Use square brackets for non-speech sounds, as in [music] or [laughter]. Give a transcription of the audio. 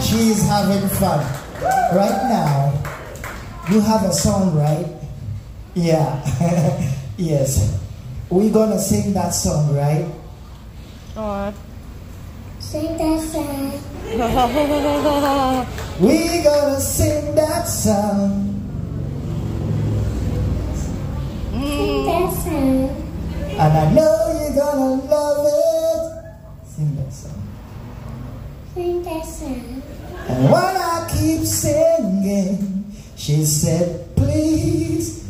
She's having fun. Right now, you have a song, right? Yeah. [laughs] yes. We're gonna sing that song, right? Alright. Sing that song. [laughs] We gonna sing that song. Sing that song. And I know you're gonna love it. Sing that song. And when I keep singing, she said, please